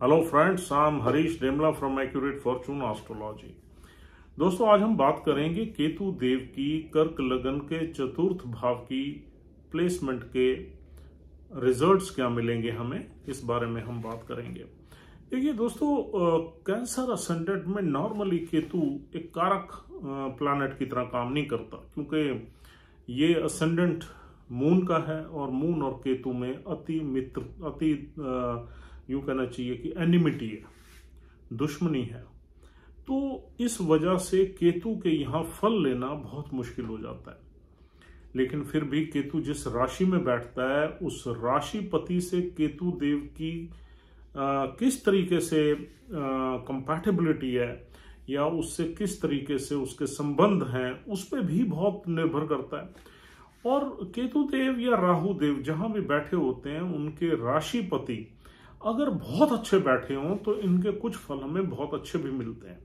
Hello friends I am Harish Demla from accurate fortune astrology दोस्तों, आज हम बात करेंगे केतु देव की कर्क लगन के चतुर्थ भाव की प्लेसमेंट के रिजल्ट्स क्या मिलेंगे हमें, इस बारे में हम बात करेंगे। देखिए दोस्तों कैंसर असेंडेंट में नॉर्मली केतु एक कारक प्लैनेट की तरह काम नहीं करता, क्योंकि ये असेंडेंट मून का है और मून और केतु में अति मित्र, अति यूँ कहना चाहिए कि एनिमिटी है दुश्मनी है। तो इस वजह से केतु के यहाँ फल लेना बहुत मुश्किल हो जाता है। लेकिन फिर भी केतु जिस राशि में बैठता है उस राशिपति से केतु देव की आ, किस तरीके से कंपैटिबिलिटी है या उससे किस तरीके से उसके संबंध हैं उस पर भी बहुत निर्भर करता है। और केतु देव या राहु देव जहाँ भी बैठे होते हैं उनके राशिपति अगर बहुत अच्छे बैठे हों तो इनके कुछ फल हमें बहुत अच्छे भी मिलते हैं।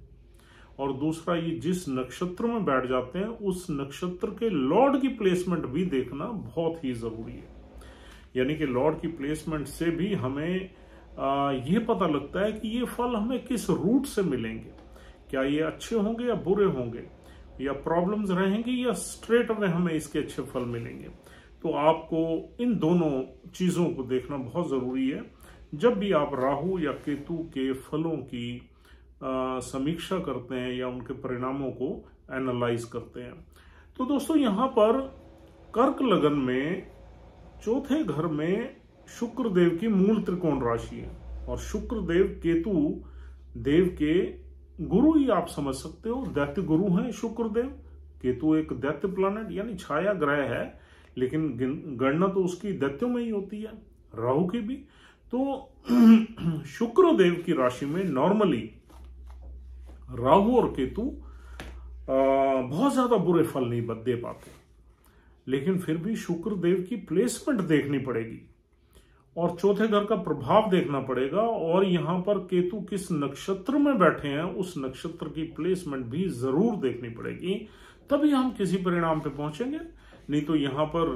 और दूसरा ये जिस नक्षत्र में बैठ जाते हैं उस नक्षत्र के लॉर्ड की प्लेसमेंट भी देखना बहुत ही ज़रूरी है। यानी कि लॉर्ड की प्लेसमेंट से भी हमें आ, ये पता लगता है कि ये फल हमें किस रूट से मिलेंगे। क्या ये अच्छे होंगे या बुरे होंगे? या प्रॉब्लम्स रहेंगी या स्ट्रेट अवे हमें इसके अच्छे फल मिलेंगे? तो आपको इन दोनों चीज़ों को देखना बहुत ज़रूरी है। जब भी आप राहु या केतु के फलों की समीक्षा करते हैं या उनके परिणामों को एनालाइज करते हैं। तो दोस्तों, यहाँ पर कर्क लगन में, चौथे घर में शुक्र देव की मूल त्रिकोण राशि है और शुक्र देव केतु, देव के गुरु ही आप समझ सकते हो, दैत्य गुरु हैं शुक्र देव केतु एक दैत्य प्लानट यानी छाया ग्रह है, लेकिन गणना तो उसकी दैत्यों में ही होती है, राहु की भी। तो शुक्र देव की राशि में नॉर्मली राहु और केतु बहुत ज़्यादा बुरे फल नहीं दे पाते। लेकिन फिर भी शुक्र देव की प्लेसमेंट देखनी पड़ेगी और चौथे घर का प्रभाव देखना पड़ेगा और यहाँ पर केतु किस नक्षत्र में बैठे हैं, उस नक्षत्र की प्लेसमेंट भी ज़रूर देखनी पड़ेगी। तभी हम किसी परिणाम पे पहुँचेंगे, नहीं तो यहाँ पर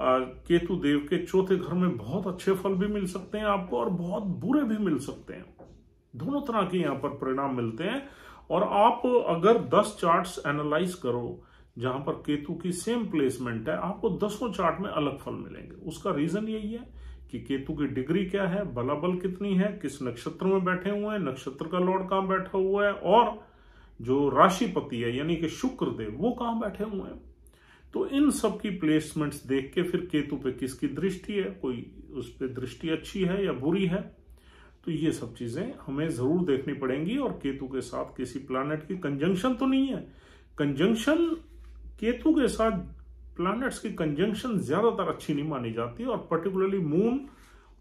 केतु देव के चौथे घर में बहुत अच्छे फल भी मिल सकते हैं आपको और बहुत बुरे भी मिल सकते हैं। दोनों तरह के यहाँ पर परिणाम मिलते हैं। और आप अगर 10 चार्ट्स एनालाइज करो, जहाँ पर केतु की सेम प्लेसमेंट है, आपको दसों चार्ट में अलग फल मिलेंगे। उसका रीजन यही है कि केतु की डिग्री क्या है बला बल कितनी है, किस नक्षत्र में बैठे हुए हैं, नक्षत्र का लॉर्ड कहाँ बैठा हुआ है, और जो राशिपति है, यानी कि शुक्र देव, वो कहाँ बैठे हुए हैं। तो इन सब की प्लेसमेंट्स देख के फिर केतु पे किसकी दृष्टि है? कोई उस पर दृष्टि अच्छी है या बुरी है? तो ये सब चीज़ें हमें ज़रूर देखनी पड़ेंगी और केतु के साथ किसी प्लानट की कंजंक्शन तो नहीं है। कंजंक्शन केतु के साथ प्लैनेट्स की कंजंक्शन ज़्यादातर अच्छी नहीं मानी जाती और पर्टिकुलरली मून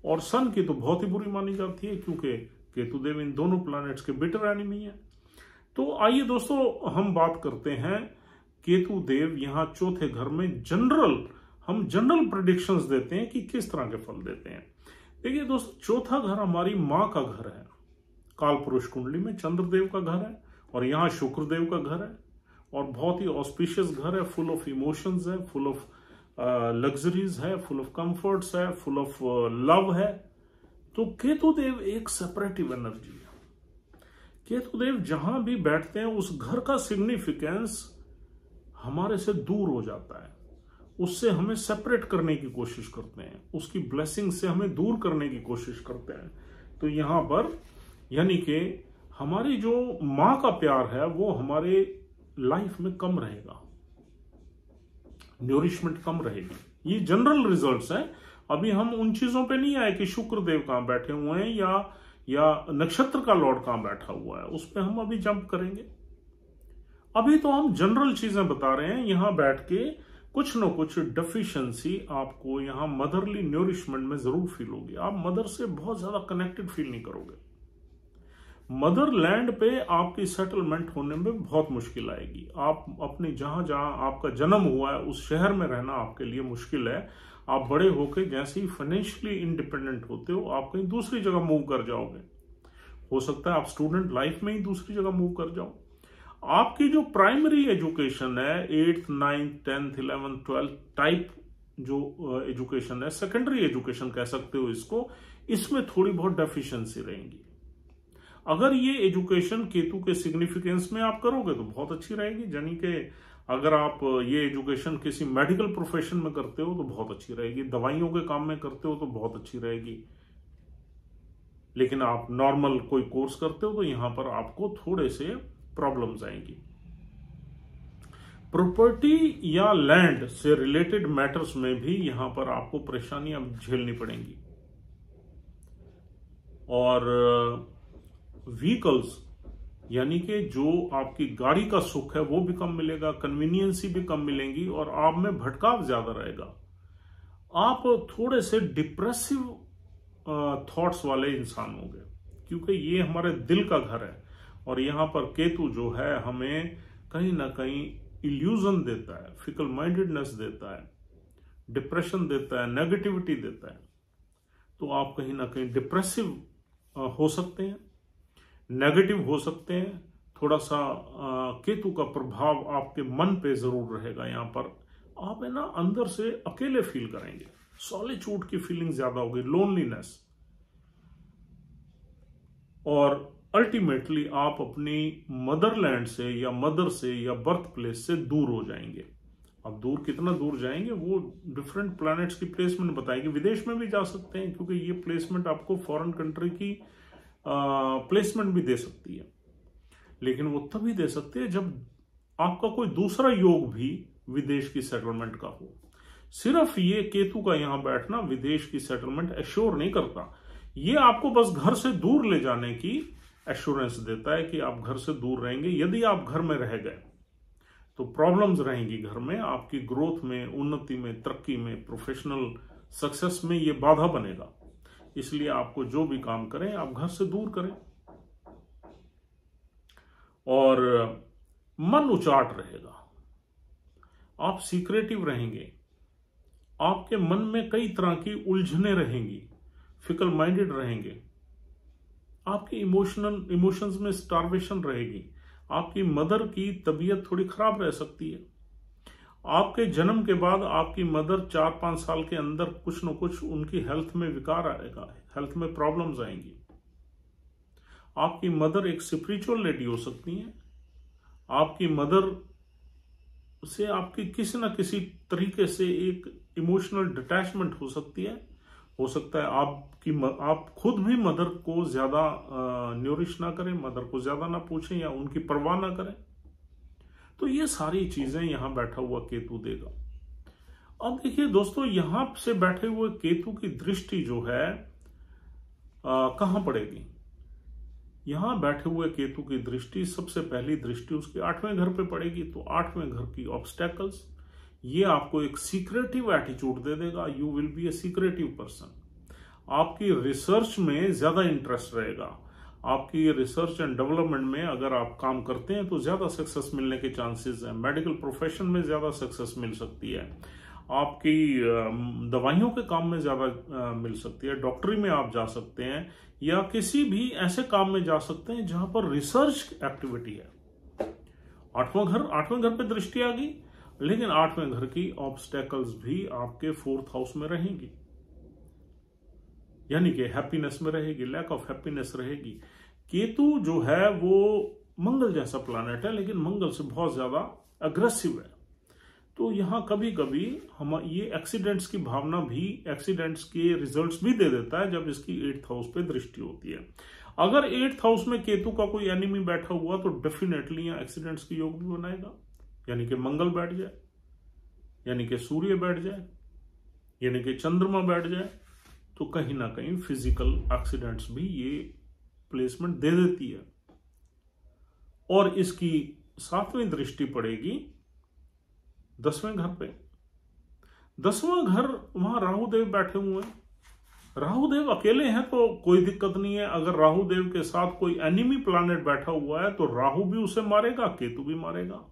और सन की तो बहुत ही बुरी मानी जाती है क्योंकि केतुदेव इन दोनों प्लैनेट्स के बिटर एनिमी है। तो आइए दोस्तों, हम बात करते हैं केतु देव यहाँ चौथे घर में जनरल, हम जनरल प्रिडिक्शंस देते हैं कि किस तरह के फल देते हैं। देखिए दोस्तों, चौथा घर हमारी माँ का घर है। काल पुरुष कुंडली में चंद्रदेव का घर है और यहाँ शुक्रदेव का घर है और बहुत ही ऑस्पिशियस घर है फुल ऑफ़ इमोशंस है फुल ऑफ़ लग्जरीज है फुल ऑफ़ कंफर्ट्स है फुल ऑफ़ लव है। तो केतुदेव एक सेपरेटिव एनर्जी है। केतुदेव जहाँ भी बैठते हैं, उस घर का सिग्निफिकेंस हमारे से दूर हो जाता है। उससे हमें सेपरेट करने की कोशिश करते हैं। उसकी ब्लेसिंग से हमें दूर करने की कोशिश करते हैं। तो यहाँ पर यानी कि हमारी जो माँ का प्यार है, वो हमारे लाइफ में कम रहेगा। न्यूरिशमेंट कम रहेगी। ये जनरल रिजल्ट्स हैं। अभी हम उन चीज़ों पे नहीं आए कि शुक्र देव कहाँ बैठे हुए हैं या या नक्षत्र का लॉर्ड कहाँ बैठा हुआ है। उस पर हम अभी जंप करेंगे। अभी तो हम जनरल चीज़ें बता रहे हैं। यहाँ बैठ के कुछ न कुछ डेफिशिएंसी आपको यहाँ मदरली न्यूरिशमेंट में ज़रूर फील होगी। आप मदर से बहुत ज़्यादा कनेक्टेड फील नहीं करोगे। मदरलैंड पे आपकी सेटलमेंट होने में बहुत मुश्किल आएगी। आप अपने जहाँ जहाँ आपका जन्म हुआ है, उस शहर में रहना आपके लिए मुश्किल है। आप बड़े होकर जैसे ही फाइनेंशियली इंडिपेंडेंट होते हो, आप कहीं दूसरी जगह मूव कर जाओगे। हो सकता है आप स्टूडेंट लाइफ में ही दूसरी जगह मूव कर जाओ। आपकी जो प्राइमरी एजुकेशन है eighth ninth tenth eleventh twelfth type जो एजुकेशन है सेकेंडरी एजुकेशन कह सकते हो इसको, इसमें थोड़ी बहुत डेफिशिएंसी रहेंगी। अगर ये एजुकेशन केतु के सिग्निफिकेंस में आप करोगे तो बहुत अच्छी रहेगी, यानी कि अगर आप ये एजुकेशन किसी मेडिकल प्रोफेशन में करते हो तो बहुत अच्छी रहेगी, दवाइयों के काम में करते हो तो बहुत अच्छी रहेगी। लेकिन आप नॉर्मल कोई कोर्स करते हो तो यहाँ पर आपको थोड़े से प्रॉब्लम्स आएँगी। प्रॉपर्टी या लैंड से रिलेटेड मैटर्स में भी यहाँ पर आपको परेशानियाँ झेलनी पड़ेंगी। और व्हीकल्स यानी कि जो आपकी गाड़ी का सुख है वो भी कम मिलेगा कन्वीनियंसी भी कम मिलेंगी और आप में भटकाव ज़्यादा रहेगा। आप थोड़े से डिप्रेसिव थॉट्स वाले इंसान होंगे, क्योंकि ये हमारे दिल का घर है। और यहाँ पर केतु जो है हमें कहीं ना कहीं इल्यूजन देता है फिकल माइंडेडनेस देता है डिप्रेशन देता है नेगेटिविटी देता है। तो आप कहीं ना कहीं डिप्रेसिव हो सकते हैं नेगेटिव हो सकते हैं। थोड़ा सा केतु का प्रभाव आपके मन पे ज़रूर रहेगा यहाँ पर। आप है ना अंदर से अकेले फील करेंगे। सॉलिट्यूड की फीलिंग ज़्यादा होगी लोनलीनेस और अल्टीमेटली आप अपनी मदरलैंड से या मदर से या बर्थ प्लेस से दूर हो जाएँगे। अब दूर कितना दूर जाएँगे, वो डिफरेंट प्लैनेट्स की प्लेसमेंट बताएगी। विदेश में भी जा सकते हैं, क्योंकि ये प्लेसमेंट आपको फॉरेन कंट्री की प्लेसमेंट भी दे सकती है। लेकिन वो तभी दे सकती है जब आपका कोई दूसरा योग भी विदेश की सेटलमेंट का हो। सिर्फ़ ये केतु का यहाँ बैठना विदेश की सेटलमेंट एश्योर नहीं करता। ये आपको बस घर से दूर ले जाने की एश्योरेंस देता है कि आप घर से दूर रहेंगे। यदि आप घर में रह गए तो प्रॉब्लम्स रहेंगी घर में। आपकी ग्रोथ में, उन्नति में, तरक्की में, प्रोफेशनल सक्सेस में ये बाधा बनेगा। इसलिए आपको जो भी काम करें, आप घर से दूर करें। और मन उचाट रहेगा। आप सीक्रेटिव रहेंगे। आपके मन में कई तरह की उलझने रहेंगी फिकल माइंडेड रहेंगे। आपकी इमोशनल इमोशंस में स्टार्वेशन रहेगी। आपकी मदर की तबीयत थोड़ी खराब रह सकती है। आपके जन्म के बाद आपकी मदर चार पाँच साल के अंदर कुछ न कुछ उनकी हेल्थ में विकार आएगा हेल्थ में प्रॉब्लम्स आएँगी। आपकी मदर एक स्पिरिचुअल लेडी हो सकती है। आपकी मदर से आपकी किसी न किसी तरीके से एक इमोशनल डिटैचमेंट हो सकती है। हो सकता है आपकी आप खुद भी मदर को ज़्यादा न्यूरिश ना करें, मदर को ज़्यादा ना पूछें या उनकी परवाह ना करें। तो ये सारी चीज़ें यहाँ बैठा हुआ केतु देगा। अब देखिए दोस्तों, यहाँ से बैठे हुए केतु की दृष्टि जो है कहाँ पड़ेगी? यहाँ बैठे हुए केतु की दृष्टि, सबसे पहली दृष्टि उसके आठवें घर पे पड़ेगी तो आठवें घर की ऑब्स्टेकल्स ये आपको एक सीक्रेटिव एटीट्यूड दे देगा। You will be a secretive person आपकी रिसर्च में ज़्यादा इंटरेस्ट रहेगा। आपकी रिसर्च एंड डेवलपमेंट में अगर आप काम करते हैं तो ज़्यादा सक्सेस मिलने के चांसेस हैं। मेडिकल प्रोफेशन में ज़्यादा सक्सेस मिल सकती है। आपकी दवाइयों के काम में ज़्यादा मिल सकती है। डॉक्टरी में आप जा सकते हैं, या किसी भी ऐसे काम में जा सकते हैं, जहाँ पर रिसर्च एक्टिविटी है। आठवां घर, आठवें घर पे दृष्टि आ गई। लेकिन आठवें घर की ऑब्स्टेकल्स भी आपके फोर्थ हाउस में रहेंगी। यानी कि हैप्पीनेस में रहेगी लैक ऑफ़ हैप्पीनेस रहेगी। केतु जो है, वो मंगल जैसा प्लानट है, लेकिन मंगल से बहुत ज़्यादा अग्रेसिव है। तो यहाँ कभी कभी हम ये एक्सीडेंट्स की भावना भी एक्सीडेंट्स के रिजल्ट्स भी दे देता है, जब इसकी एट्थ हाउस पे दृष्टि होती है। अगर एट्थ हाउस में केतु का कोई एनिमी बैठा हुआ तो डेफिनेटली यहाँ एक्सीडेंट्स की योग भी बनाएगा। यानी कि मंगल बैठ जाए, यानी कि सूर्य बैठ जाए, यानी कि चंद्रमा बैठ जाए तो कहीं ना कहीं फ़िज़िकल एक्सीडेंट्स भी ये प्लेसमेंट दे देती है। और इसकी सातवीं दृष्टि पड़ेगी दसवें घर पे। दसवां घर, वहाँ राहुदेव बैठे हुए हैं। राहुदेव अकेले हैं तो कोई दिक्कत नहीं है। अगर राहुदेव के साथ कोई एनिमी प्लानेट बैठा हुआ है तो राहु भी उसे मारेगा, केतु भी मारेगा।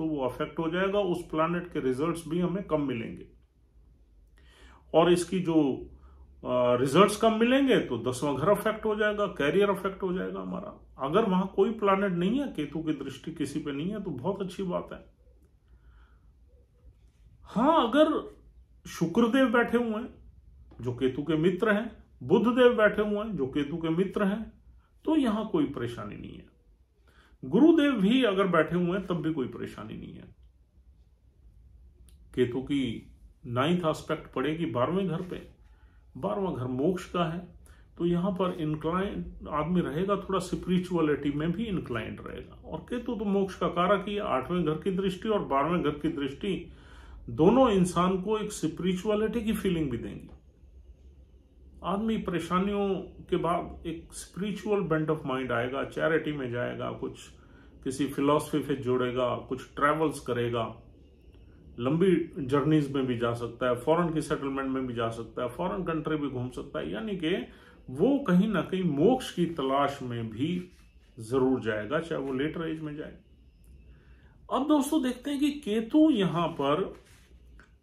तो वो अफेक्ट हो जाएगा, उस प्लानेट के रिजल्ट्स भी हमें कम मिलेंगे। और इसकी जो रिजल्ट्स कम मिलेंगे तो दसवां घर अफेक्ट हो जाएगा कैरियर अफेक्ट हो जाएगा हमारा। अगर वहाँ कोई प्लानट नहीं है, केतु की दृष्टि किसी पे नहीं है तो बहुत अच्छी बात है। हाँ, अगर शुक्रदेव बैठे हुए हैं, जो केतु के मित्र हैं बुद्धदेव बैठे हुए हैं, जो केतु के मित्र हैं तो यहाँ कोई परेशानी नहीं है। गुरुदेव भी अगर बैठे हुए हैं, तब भी कोई परेशानी नहीं है। केतु की नाइन्थ एस्पेक्ट पड़ेगी बारहवें घर पे। बारहवा घर मोक्ष का है। तो यहाँ पर इंक्लाइन आदमी रहेगा, थोड़ा स्पिरिचुअलिटी में भी इंक्लाइंड रहेगा। और केतु तो मोक्ष का कारक ही आठवें घर की दृष्टि और बारहवें घर की दृष्टि। दोनों इंसान को एक स्पिरिचुअलिटी की फीलिंग भी देंगी। आदमी परेशानियों के बाद एक स्पिरिचुअल बेंट ऑफ़ माइंड आएगा चैरिटी में जाएगा, कुछ किसी फिलॉसफी से जुड़ेगा, कुछ ट्रेवल्स करेगा। लंबी जर्नीज में भी जा सकता है फॉरेन की सेटलमेंट में भी जा सकता है फॉरेन कंट्री भी घूम सकता है, यानी कि वो कहीं ना कहीं मोक्ष की तलाश में भी ज़रूर जाएगा, चाहे वो लेटर एज में जाए। अब दोस्तों देखते हैं कि केतु यहाँ पर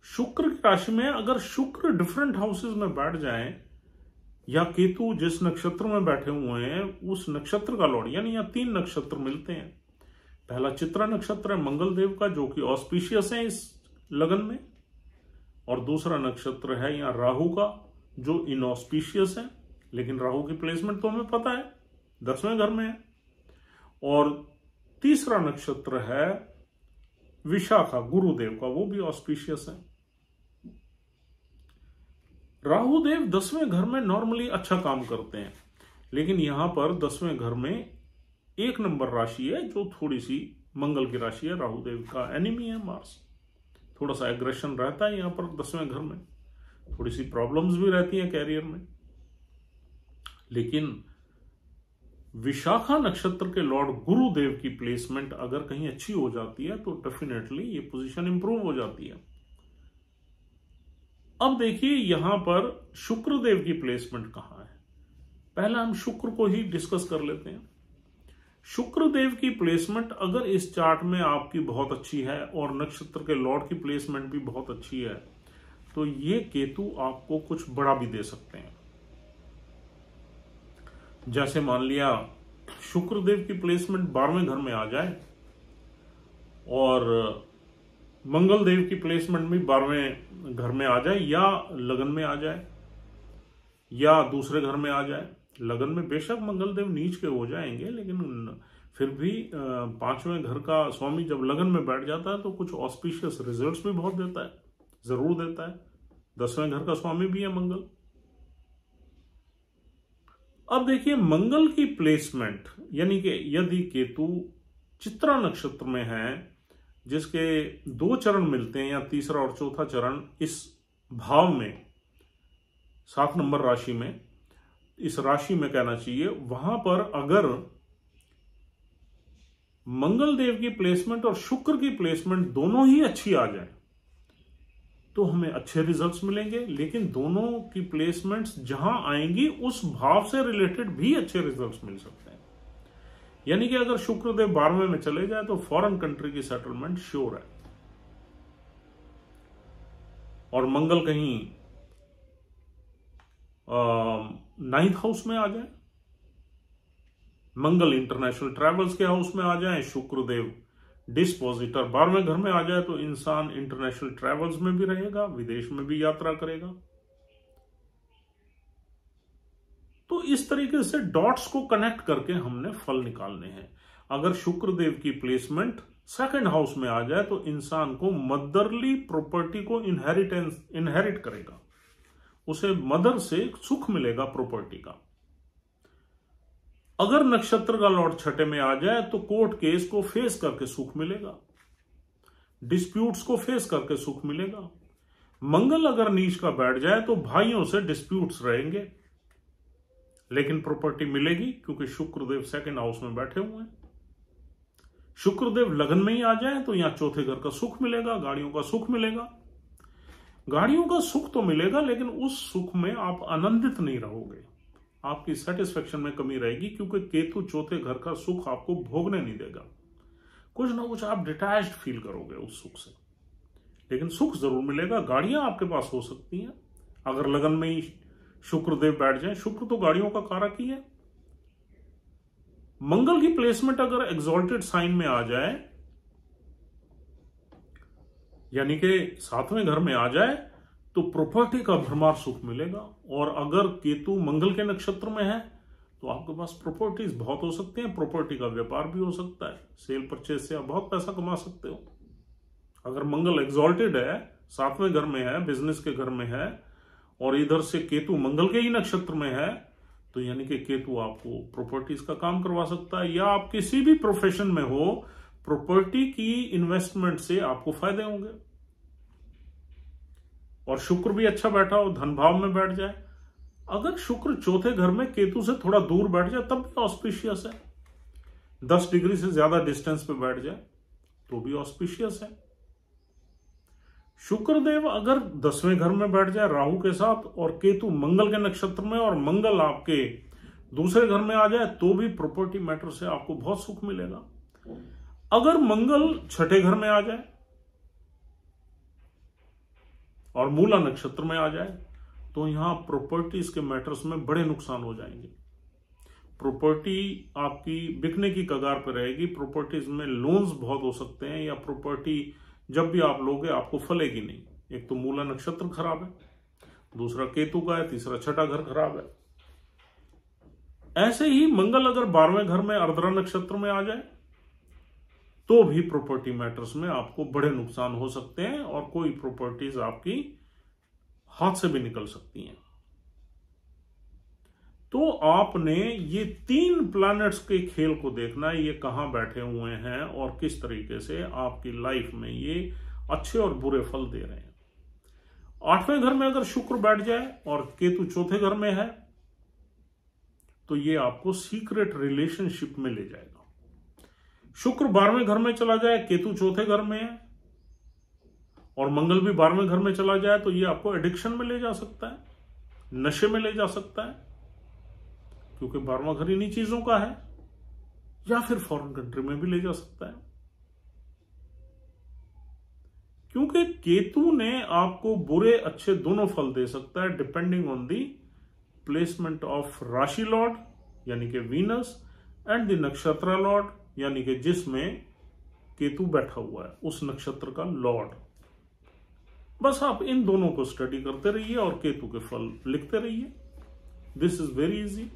शुक्र की राशि में, अगर शुक्र डिफरेंट हाउसेस में बैठ जाए या केतु जिस नक्षत्र में बैठे हुए हैं, उस नक्षत्र का लॉर्ड, यानी यहाँ तीन नक्षत्र मिलते हैं। पहला चित्रा नक्षत्र है मंगल देव का, जो कि ऑस्पिशियस है इस लगन में। और दूसरा नक्षत्र है यहाँ राहु का, जो इनऑस्पिशियस है। लेकिन राहु की प्लेसमेंट तो हमें पता है, दसवें घर में है। और तीसरा नक्षत्र है विशाखा, गुरुदेव का, वो भी ऑस्पिशियस है। राहुदेव दसवें घर में नॉर्मली अच्छा काम करते हैं, लेकिन यहाँ पर दसवें घर में एक नंबर राशि है जो थोड़ी सी मंगल की राशि है, राहुदेव का एनिमी है मार्स थोड़ा सा एग्रेशन रहता है यहाँ पर दसवें घर में। थोड़ी सी प्रॉब्लम्स भी रहती हैं कैरियर में। लेकिन विशाखा नक्षत्र के लॉर्ड गुरुदेव की प्लेसमेंट अगर कहीं अच्छी हो जाती है तो डेफिनेटली ये पोजीशन इंप्रूव हो जाती है। अब देखिए यहाँ पर शुक्रदेव की प्लेसमेंट कहाँ है। पहले हम शुक्र को ही डिस्कस कर लेते हैं। शुक्रदेव की प्लेसमेंट अगर इस चार्ट में आपकी बहुत अच्छी है और नक्षत्र के लॉर्ड की प्लेसमेंट भी बहुत अच्छी है तो ये केतु आपको कुछ बड़ा भी दे सकते हैं। जैसे मान लिया, शुक्रदेव की प्लेसमेंट बारहवें घर में आ जाए और मंगल देव की प्लेसमेंट भी बारहवें घर में आ जाए, या लगन में आ जाए, या दूसरे घर में आ जाए। लगन में बेशक मंगल देव नीच के हो जाएँगे, लेकिन फिर भी पाँचवें घर का स्वामी जब लगन में बैठ जाता है तो कुछ ऑस्पिशियस रिजल्ट्स भी बहुत देता है, ज़रूर देता है। दसवें घर का स्वामी भी है मंगल। अब देखिए, मंगल की प्लेसमेंट यानी कि यदि केतु चित्रा नक्षत्र में है जिसके दो चरण मिलते हैं या तीसरा और चौथा चरण इस भाव में, सात नंबर राशि में, इस राशि में कहना चाहिए, वहाँ पर अगर मंगल देव की प्लेसमेंट और शुक्र की प्लेसमेंट दोनों ही अच्छी आ जाए तो हमें अच्छे रिजल्ट्स मिलेंगे, लेकिन दोनों की प्लेसमेंट्स जहाँ आएँगी, उस भाव से रिलेटेड भी अच्छे रिजल्ट्स मिल सकते हैं। यानी कि अगर शुक्रदेव बारहवें में चले जाए तो फॉरेन कंट्री की सेटलमेंट श्योर है। और मंगल कहीं नाइन्थ हाउस में आ जाए। मंगल इंटरनेशनल ट्रेवल्स के हाउस में आ जाए शुक्रदेव डिस्पोजिटर बारहवें घर में आ जाए तो इंसान इंटरनेशनल ट्रेवल्स में भी रहेगा, विदेश में भी यात्रा करेगा तो इस तरीके से डॉट्स को कनेक्ट करके हमने फल निकालने हैं। अगर शुक्रदेव की प्लेसमेंट सेकंड हाउस में आ जाए तो इंसान को मदरली प्रॉपर्टी को इनहेरिटेंस इनहेरिट करेगा। उसे मदर से सुख मिलेगा प्रॉपर्टी का। अगर नक्षत्र का लॉर्ड छठे में आ जाए तो कोर्ट केस को फेस करके सुख मिलेगा। डिस्प्यूट्स को फेस करके सुख मिलेगा। मंगल अगर नीच का बैठ जाए तो भाइयों से डिस्प्यूट्स रहेंगे। लेकिन प्रॉपर्टी मिलेगी क्योंकि शुक्रदेव सेकंड हाउस में बैठे हुए हैं। शुक्रदेव लगन में ही आ जाए तो यहाँ चौथे घर का सुख मिलेगा, गाड़ियों का सुख मिलेगा। गाड़ियों का सुख तो मिलेगा, लेकिन उस सुख में आप आनंदित नहीं रहोगे। आपकी सेटिस्फेक्शन में कमी रहेगी क्योंकि केतु चौथे घर का सुख आपको भोगने नहीं देगा। कुछ ना कुछ आप डिटैच फील करोगे उस सुख से। लेकिन सुख ज़रूर मिलेगा, गाड़ियाँ आपके पास हो सकती हैं। अगर लगन में ही शुक्रदेव बैठ जाए। शुक्र तो गाड़ियों का कारक ही है। मंगल की प्लेसमेंट अगर एग्जॉल्टेड साइन में आ जाए, यानी कि सातवें घर में आ जाए तो प्रॉपर्टी का भ्रमार सुख मिलेगा। और अगर केतु मंगल के नक्षत्र में है तो आपके पास प्रॉपर्टीज़ बहुत हो सकती हैं। प्रॉपर्टी का व्यापार भी हो सकता है। सेल परचेज से आप बहुत पैसा कमा सकते हो। अगर मंगल एग्जॉल्टेड है, सातवें घर में है बिज़नेस के घर में है और इधर से केतु मंगल के ही नक्षत्र में है तो यानी कि केतु आपको प्रॉपर्टीज़ का काम करवा सकता है, या आप किसी भी प्रोफेशन में हो प्रॉपर्टी की इन्वेस्टमेंट से आपको फ़ायदे होंगे। और शुक्र भी अच्छा बैठा हो, धन भाव में बैठ जाए। अगर शुक्र चौथे घर में केतु से थोड़ा दूर बैठ जाए, तब भी ऑस्पिशियस है। दस डिग्री से ज़्यादा डिस्टेंस पे बैठ जाए तो भी ऑस्पिशियस है। शुक्रदेव अगर दसवें घर में बैठ जाए राहु के साथ और केतु मंगल के नक्षत्र में और मंगल आपके दूसरे घर में आ जाए तो भी प्रॉपर्टी मैटर से आपको बहुत सुख मिलेगा। अगर मंगल छठे घर में आ जाए और मूला नक्षत्र में आ जाए तो यहाँ प्रॉपर्टीज़ के मैटर्स में बड़े नुकसान हो जाएँगे। प्रॉपर्टी आपकी बिकने की कगार पर रहेगी प्रॉपर्टीज़ में लोन्स बहुत हो सकते हैं या प्रॉपर्टी जब भी आप लोगे, आपको फलेगी नहीं। एक तो मूला नक्षत्र खराब है, दूसरा केतु का है, तीसरा छठा घर खराब है। ऐसे ही मंगल अगर बारहवें घर में अर्द्रा नक्षत्र में आ जाए तो भी प्रॉपर्टी मैटर्स में आपको बड़े नुकसान हो सकते हैं और कोई प्रॉपर्टीज़ आपकी हाथ से भी निकल सकती हैं। तो आपने ये तीन प्लैनेट्स के खेल को देखना है, ये कहाँ बैठे हुए हैं और किस तरीके से आपकी लाइफ में ये अच्छे और बुरे फल दे रहे हैं। आठवें घर में अगर शुक्र बैठ जाए और केतु चौथे घर में है तो ये आपको सीक्रेट रिलेशनशिप में ले जाएगा। शुक्र बारहवें घर में चला जाए, केतु चौथे घर में है, और मंगल भी बारहवें घर में चला जाए तो ये आपको एडिक्शन में ले जा सकता है, नशे में ले जा सकता है। क्योंकि बारहवा घर इन्हीं चीज़ों का है, या फिर फॉरेन कंट्री में भी ले जा सकता है। क्योंकि केतु ने आपको बुरे, अच्छे दोनों फल दे सकता है depending on the placement of राशि लॉर्ड, यानी कि वीनस एंड द नक्षत्र लॉर्ड, यानी कि जिसमें केतु बैठा हुआ है, उस नक्षत्र का लॉर्ड। बस आप इन दोनों को स्टडी करते रहिए और केतु के फल लिखते रहिए। दिस इज़ वेरी इजी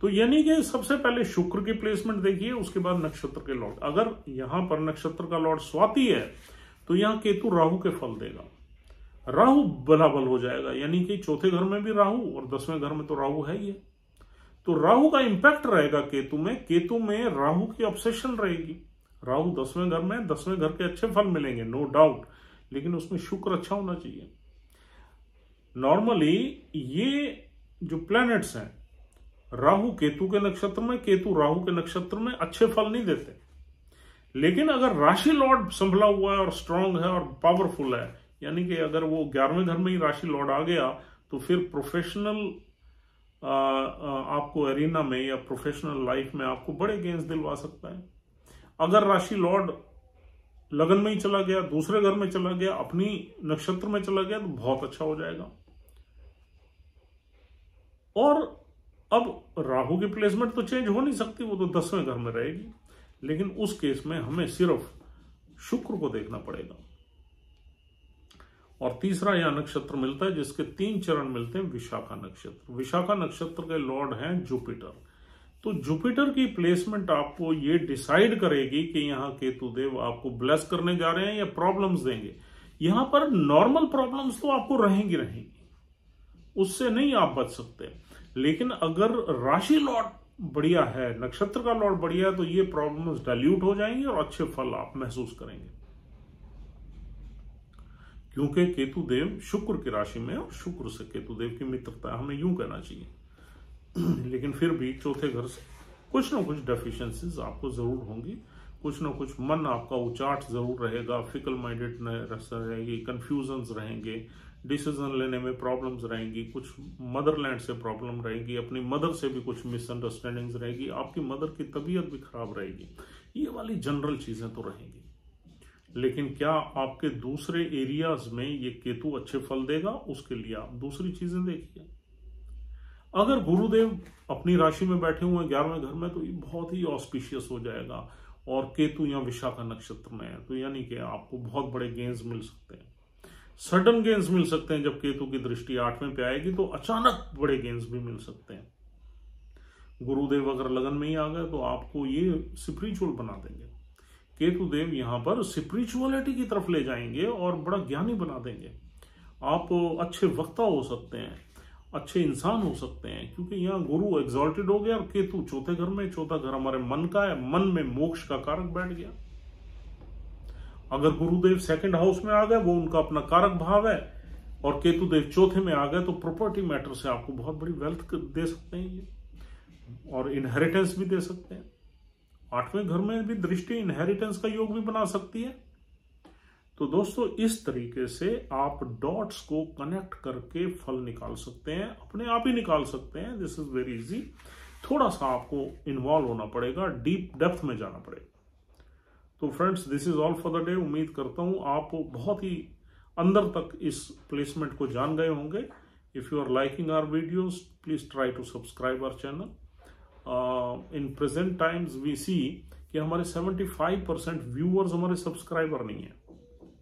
तो यानी कि सबसे पहले शुक्र की प्लेसमेंट देखिए, उसके बाद नक्षत्र के लॉर्ड अगर यहाँ पर नक्षत्र का लॉर्ड स्वाति है तो यहाँ केतु राहु के फल देगा। राहु बलाबल हो जाएगा, यानी कि चौथे घर में भी राहु और दसवें घर में तो राहु है ही। है तो राहु का इंपैक्ट रहेगा केतु में केतु में राहु की ऑब्सेशन रहेगी। राहु दसवें घर में, दसवें घर के अच्छे फल मिलेंगे नो डाउट लेकिन उसमें शुक्र अच्छा होना चाहिए। नॉर्मली ये जो प्लैनेट्स हैं राहु केतु के नक्षत्र में, केतु राहु के नक्षत्र में अच्छे फल नहीं देते। लेकिन अगर राशि लॉर्ड संभला हुआ है और स्ट्रांग है और पावरफुल है, यानी कि अगर वो ग्यारहवें घर में ही राशि लॉर्ड आ गया तो फिर प्रोफेशनल आपको एरिना में या प्रोफेशनल लाइफ में आपको बड़े गेंस दिलवा सकता है। अगर राशि लॉर्ड लगन में ही चला गया, दूसरे घर में चला गया, अपनी नक्षत्र में चला गया तो बहुत अच्छा हो जाएगा। और अब राहु की प्लेसमेंट तो चेंज हो नहीं सकती, वो तो दसवें घर में रहेगी। लेकिन उस केस में हमें सिर्फ़ शुक्र को देखना पड़ेगा। और तीसरा यह नक्षत्र मिलता है, जिसके तीन चरण मिलते हैं, विशाखा नक्षत्र। विशाखा नक्षत्र के लॉर्ड हैं जुपिटर तो जुपिटर की प्लेसमेंट आपको ये डिसाइड करेगी कि यहाँ केतुदेव आपको ब्लेस करने जा रहे हैं या प्रॉब्लम्स देंगे। यहाँ पर नॉर्मल प्रॉब्लम्स तो आपको रहेंगी रहेंगी उससे नहीं आप बच सकते। लेकिन अगर राशि लॉट बढ़िया है, नक्षत्र का लॉट बढ़िया है तो ये प्रॉब्लम्स डाइल्यूट हो जाएँगे और अच्छे फल आप महसूस करेंगे। क्योंकि केतुदेव शुक्र की राशि में और शुक्र से केतुदेव की मित्रता हमें यूँ कहना चाहिए। लेकिन फिर भी चौथे घर से कुछ ना कुछ डेफिशिएंसीज आपको ज़रूर होंगी। कुछ ना कुछ मन आपका उचाट ज़रूर रहेगा फिकल माइंडेड रहेगी कंफ्यूजन रहेंगे। डिसीज़न लेने में प्रॉब्लम्स रहेंगी, कुछ मदरलैंड से प्रॉब्लम रहेगी, अपनी मदर से भी कुछ मिसअंडरस्टैंडिंग्स रहेगी, आपकी मदर की तबीयत भी खराब रहेगी। ये वाली जनरल चीज़ें तो रहेंगी। लेकिन क्या आपके दूसरे एरियाज़ में ये केतु अच्छे फल देगा? उसके लिए आप दूसरी चीज़ें देखिए। अगर गुरुदेव अपनी राशि में बैठे हुए ग्यारहवें घर में तो ये बहुत ही ऑस्पिशियस हो जाएगा। और केतु या विशाखा नक्षत्र में है तो यानी कि आपको बहुत बड़े गेंस मिल सकते हैं। सडन गेंस मिल सकते हैं, जब केतु की दृष्टि आठवें पे आएगी तो अचानक बड़े गेंस भी मिल सकते हैं। गुरुदेव अगर लगन में ही आ गए तो आपको ये स्पिरिचुअल बना देंगे। केतु देव यहाँ पर स्पिरिचुअलिटी की तरफ़ ले जाएँगे और बड़ा ज्ञानी बना देंगे। आप अच्छे वक्ता हो सकते हैं, अच्छे इंसान हो सकते हैं, क्योंकि यहाँ गुरु एग्जॉल्टेड हो गया और केतु चौथे घर में, चौथा घर हमारे मन का है, मन में मोक्ष का कारक बैठ गया। अगर गुरुदेव सेकंड हाउस में आ गए, वो उनका अपना कारक भाव है। और केतु देव चौथे में आ गए तो प्रॉपर्टी मैटर से आपको बहुत बड़ी वेल्थ दे सकते हैं ये। और इनहेरिटेंस भी दे सकते हैं। आठवें घर में भी दृष्टि इनहेरिटेंस का योग भी बना सकती है। तो दोस्तों, इस तरीके से आप डॉट्स को कनेक्ट करके फल निकाल सकते हैं, अपने आप ही निकाल सकते हैं। दिस इज़ वेरी इजी थोड़ा सा आपको इन्वॉल्व होना पड़ेगा डीप डेप्थ में जाना पड़ेगा। तो friends this is all for the day उम्मीद करता हूँ आप बहुत ही अंदर तक इस प्लेसमेंट को जान गए होंगे। If you are liking our videos please try to subscribe our channel in present times we see कि हमारे 75 परसेंट व्यूअर्स हमारे सब्सक्राइबर नहीं है।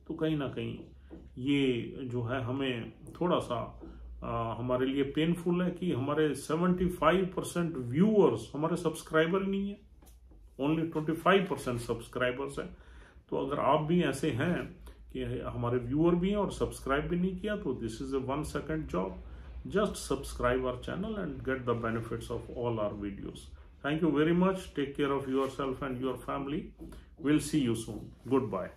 तो कहीं ना कहीं ये जो है हमें थोड़ा सा आ, हमारे लिए पेनफुल है कि हमारे 75 परसेंट व्यूअर्स हमारे सब्सक्राइबर नहीं है। Only twenty five percent subscribers हैं। तो अगर आप भी ऐसे हैं कि हमारे व्यूअर भी हैं और सब्सक्राइब भी नहीं किया तो this is a one second job just subscribe our channel and get the benefits of all our videos thank you very much take care of yourself and your family will see you soon good bye